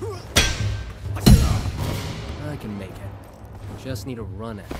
I can make it. Just need to run at it.